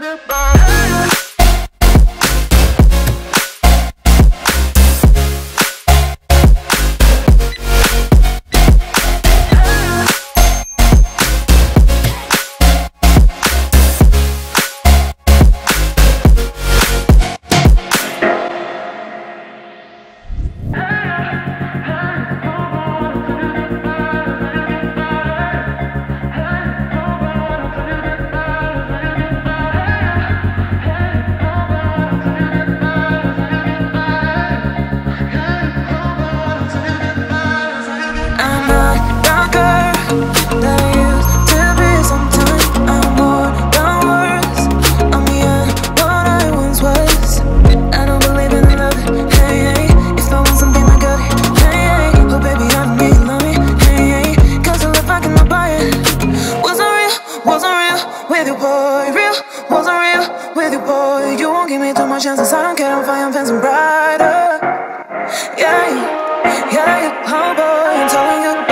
goodbye me too much chances. I don't care, I'm flying fans brighter. Yeah, yeah, yeah, oh boy, I'm telling you.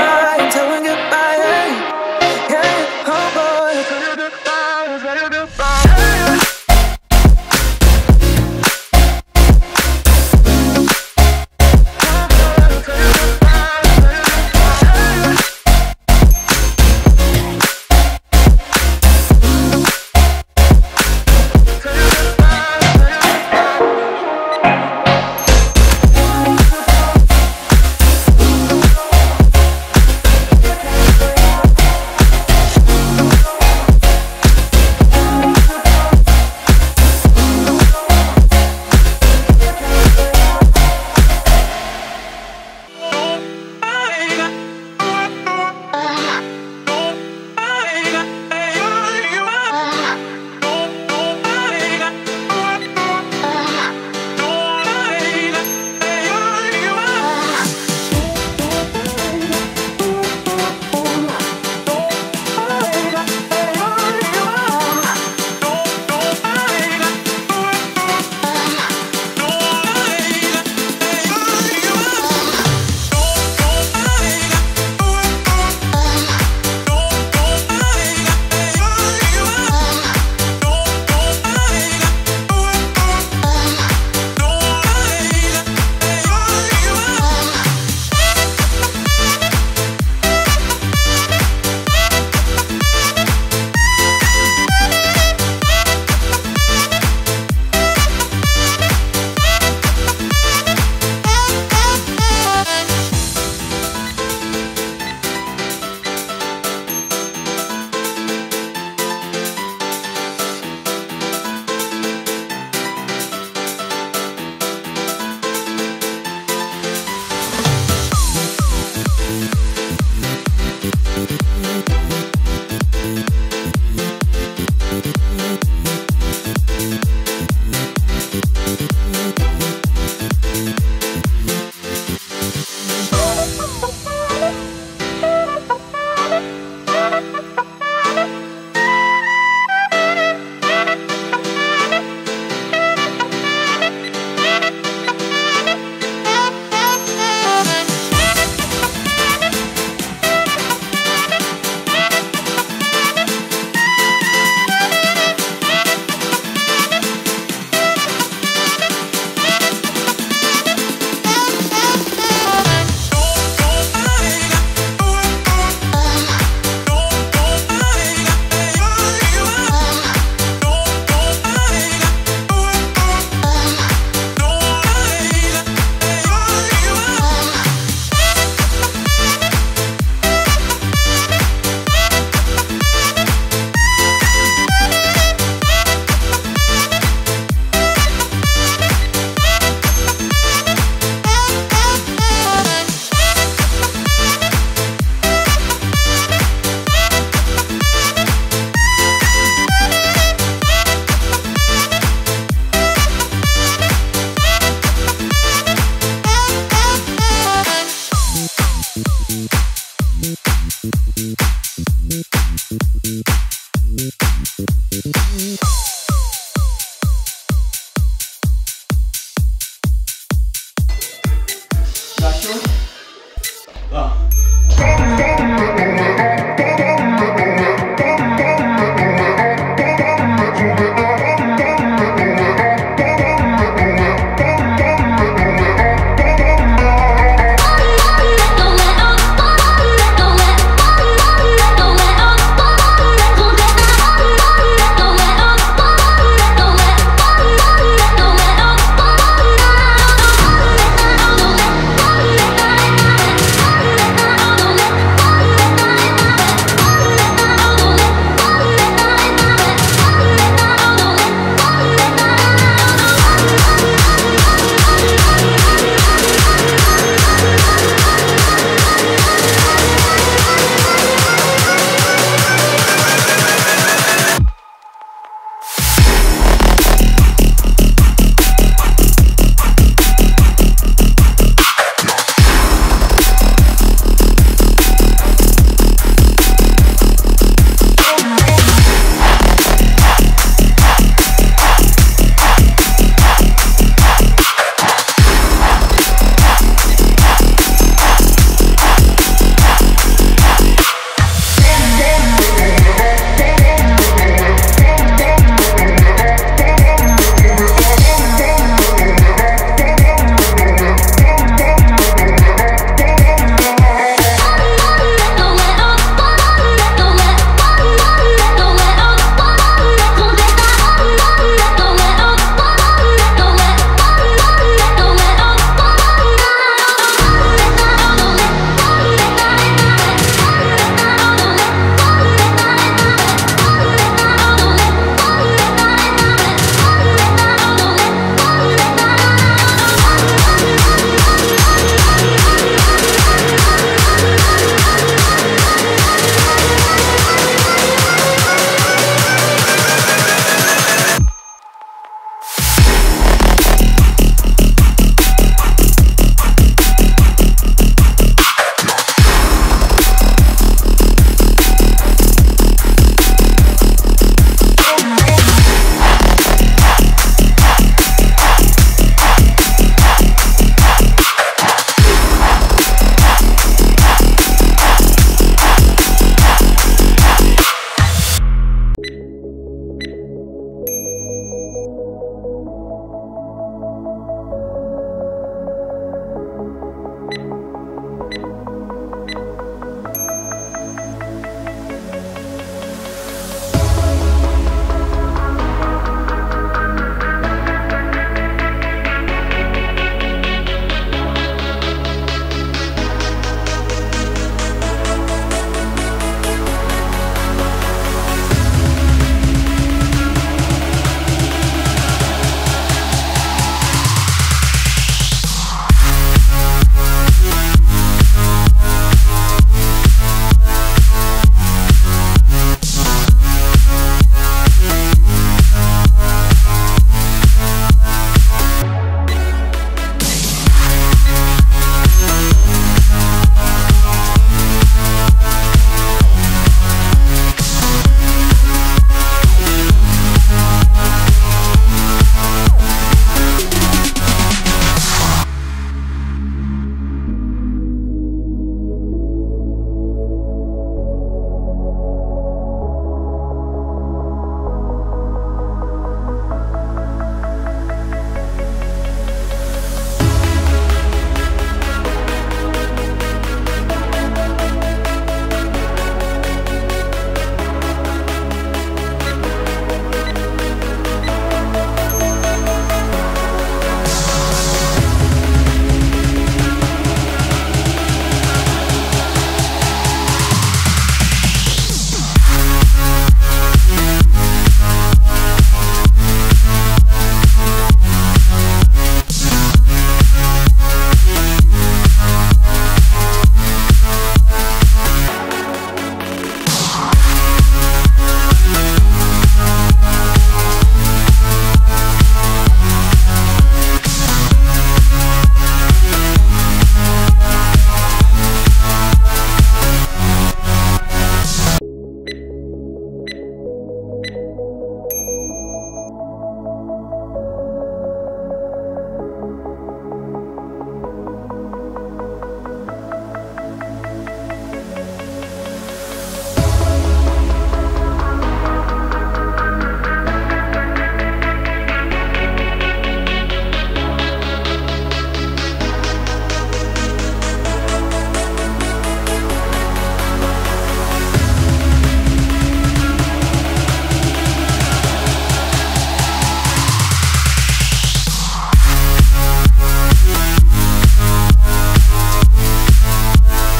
Ah.